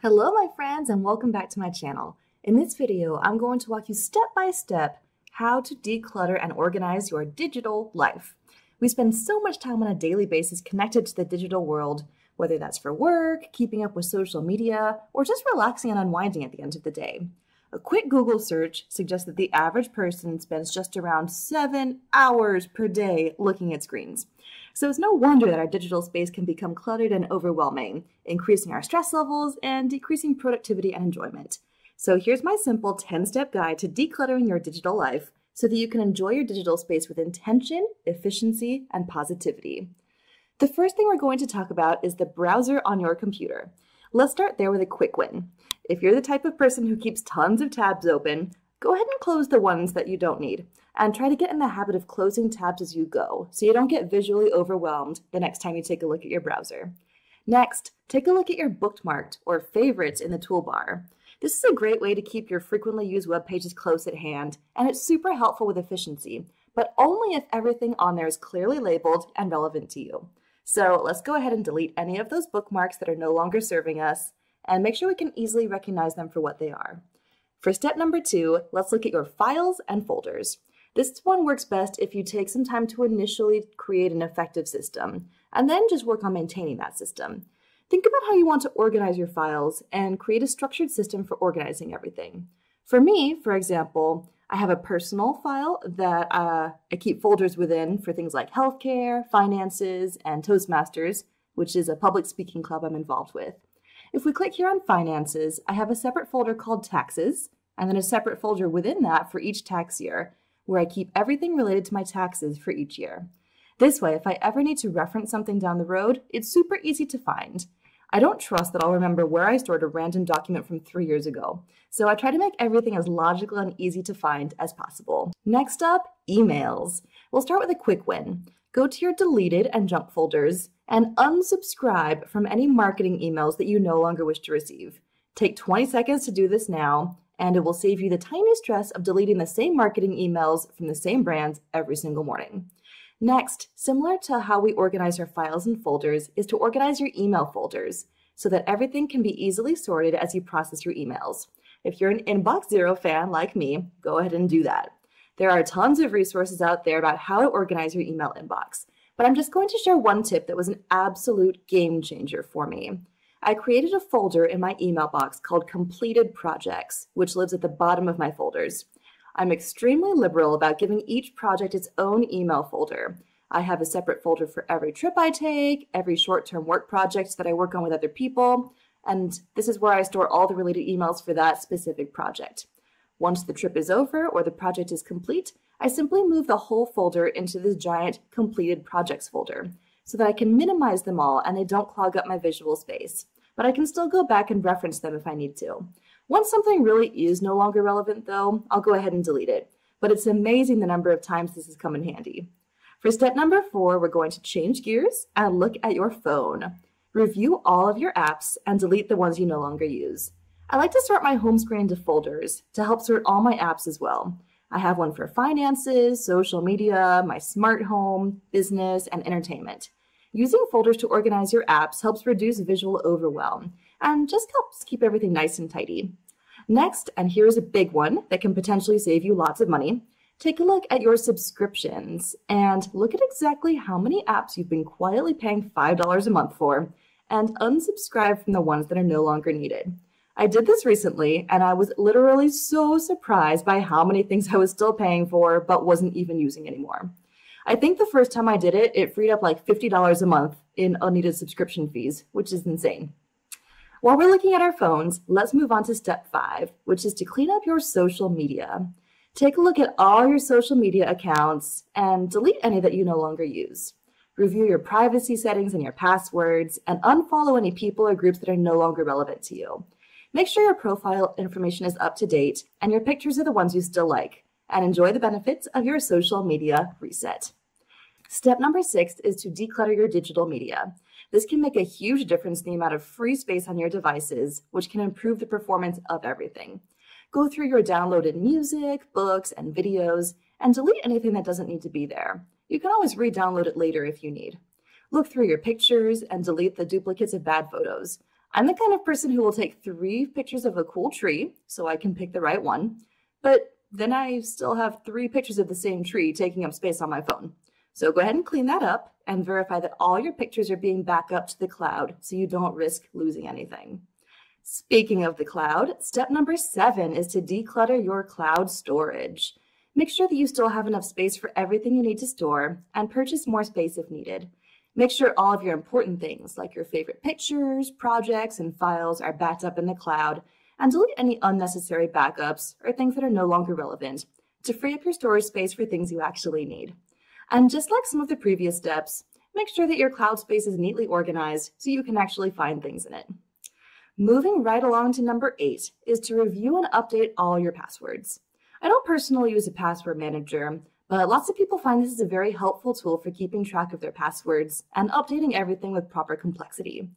Hello my friends and welcome back to my channel. In this video, I'm going to walk you step by step how to declutter and organize your digital life. We spend so much time on a daily basis connected to the digital world, whether that's for work, keeping up with social media, or just relaxing and unwinding at the end of the day. A quick Google search suggests that the average person spends just around seven hours per day looking at screens. So it's no wonder that our digital space can become cluttered and overwhelming, increasing our stress levels and decreasing productivity and enjoyment. So here's my simple 10 step guide to decluttering your digital life so that you can enjoy your digital space with intention, efficiency, and positivity. The first thing we're going to talk about is the browser on your computer. Let's start there with a quick win. If you're the type of person who keeps tons of tabs open, go ahead and close the ones that you don't need and try to get in the habit of closing tabs as you go so you don't get visually overwhelmed the next time you take a look at your browser. Next, take a look at your bookmarked or favorites in the toolbar. This is a great way to keep your frequently used web pages close at hand, and it's super helpful with efficiency, but only if everything on there is clearly labeled and relevant to you. So let's go ahead and delete any of those bookmarks that are no longer serving us, and make sure we can easily recognize them for what they are. For step number two, let's look at your files and folders. This one works best if you take some time to initially create an effective system and then just work on maintaining that system. Think about how you want to organize your files and create a structured system for organizing everything. For me, for example, I have a personal file that uh, I keep folders within for things like healthcare, finances, and Toastmasters, which is a public speaking club I'm involved with. If we click here on finances, I have a separate folder called taxes, and then a separate folder within that for each tax year, where I keep everything related to my taxes for each year. This way, if I ever need to reference something down the road, it's super easy to find. I don't trust that I'll remember where I stored a random document from three years ago, so I try to make everything as logical and easy to find as possible. Next up, emails. We'll start with a quick win. Go to your deleted and junk folders and unsubscribe from any marketing emails that you no longer wish to receive. Take 20 seconds to do this now, and it will save you the tiny stress of deleting the same marketing emails from the same brands every single morning. Next, similar to how we organize our files and folders, is to organize your email folders so that everything can be easily sorted as you process your emails. If you're an Inbox Zero fan like me, go ahead and do that. There are tons of resources out there about how to organize your email inbox, but I'm just going to share one tip that was an absolute game changer for me. I created a folder in my email box called Completed Projects, which lives at the bottom of my folders. I'm extremely liberal about giving each project its own email folder. I have a separate folder for every trip I take, every short term work project that I work on with other people, and this is where I store all the related emails for that specific project. Once the trip is over or the project is complete, I simply move the whole folder into this giant completed projects folder so that I can minimize them all and they don't clog up my visual space. But I can still go back and reference them if I need to. Once something really is no longer relevant, though, I'll go ahead and delete it. But it's amazing the number of times this has come in handy. For step number four, we're going to change gears and look at your phone. Review all of your apps and delete the ones you no longer use. I like to sort my home screen into folders to help sort all my apps as well. I have one for finances, social media, my smart home, business, and entertainment. Using folders to organize your apps helps reduce visual overwhelm and just helps keep everything nice and tidy. Next, and here's a big one that can potentially save you lots of money, take a look at your subscriptions and look at exactly how many apps you've been quietly paying $5 a month for and unsubscribe from the ones that are no longer needed. I did this recently and I was literally so surprised by how many things I was still paying for but wasn't even using anymore. I think the first time I did it, it freed up like $50 a month in unneeded subscription fees, which is insane. While we're looking at our phones, let's move on to step five, which is to clean up your social media. Take a look at all your social media accounts and delete any that you no longer use. Review your privacy settings and your passwords, and unfollow any people or groups that are no longer relevant to you. Make sure your profile information is up to date and your pictures are the ones you still like, and enjoy the benefits of your social media reset. Step number six is to declutter your digital media. This can make a huge difference in the amount of free space on your devices, which can improve the performance of everything. Go through your downloaded music, books, and videos, and delete anything that doesn't need to be there. You can always re-download it later if you need. Look through your pictures and delete the duplicates of bad photos. I'm the kind of person who will take three pictures of a cool tree so I can pick the right one, but then I still have three pictures of the same tree taking up space on my phone. So go ahead and clean that up and verify that all your pictures are being backed up to the cloud so you don't risk losing anything. Speaking of the cloud, step number seven is to declutter your cloud storage. Make sure that you still have enough space for everything you need to store and purchase more space if needed. Make sure all of your important things, like your favorite pictures, projects, and files, are backed up in the cloud, and delete any unnecessary backups or things that are no longer relevant to free up your storage space for things you actually need. And just like some of the previous steps, make sure that your cloud space is neatly organized so you can actually find things in it. Moving right along to number eight is to review and update all your passwords. I don't personally use a password manager, but lots of people find this is a very helpful tool for keeping track of their passwords and updating everything with proper complexity.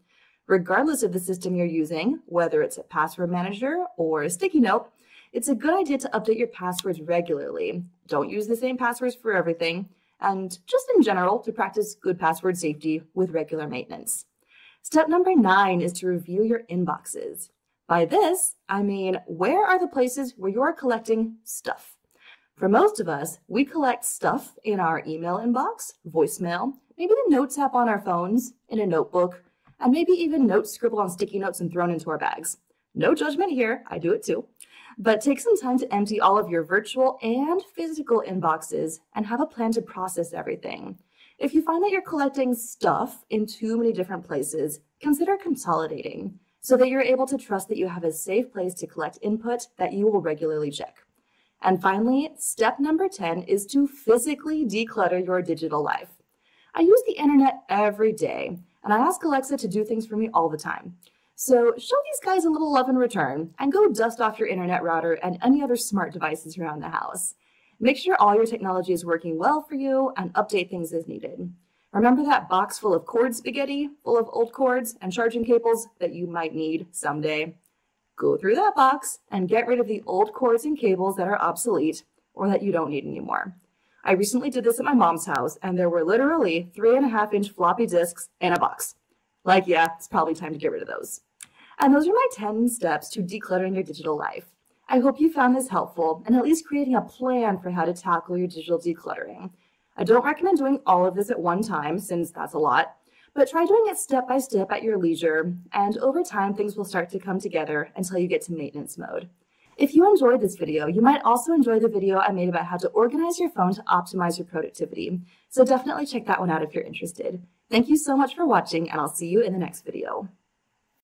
Regardless of the system you're using, whether it's a password manager or a sticky note, it's a good idea to update your passwords regularly. Don't use the same passwords for everything, and just in general, to practice good password safety with regular maintenance. Step number nine is to review your inboxes. By this, I mean, where are the places where you're collecting stuff? For most of us, we collect stuff in our email inbox, voicemail, maybe the notes app on our phones, in a notebook, and maybe even notes scribbled on sticky notes and thrown into our bags. No judgment here, I do it too. But take some time to empty all of your virtual and physical inboxes and have a plan to process everything. If you find that you're collecting stuff in too many different places, consider consolidating so that you're able to trust that you have a safe place to collect input that you will regularly check. And finally, step number 10 is to physically declutter your digital life. I use the internet every day, and I ask Alexa to do things for me all the time. So show these guys a little love in return and go dust off your internet router and any other smart devices around the house. Make sure all your technology is working well for you and update things as needed. Remember that box full of cord spaghetti, full of old cords and charging cables that you might need someday? Go through that box and get rid of the old cords and cables that are obsolete or that you don't need anymore. I recently did this at my mom's house, and there were literally three and a half inch floppy disks in a box. Like, yeah, it's probably time to get rid of those. And those are my 10 steps to decluttering your digital life. I hope you found this helpful and at least creating a plan for how to tackle your digital decluttering. I don't recommend doing all of this at one time since that's a lot, but try doing it step by step at your leisure, and over time things will start to come together until you get to maintenance mode. If you enjoyed this video, you might also enjoy the video I made about how to organize your phone to optimize your productivity. So definitely check that one out if you're interested. Thank you so much for watching, and I'll see you in the next video.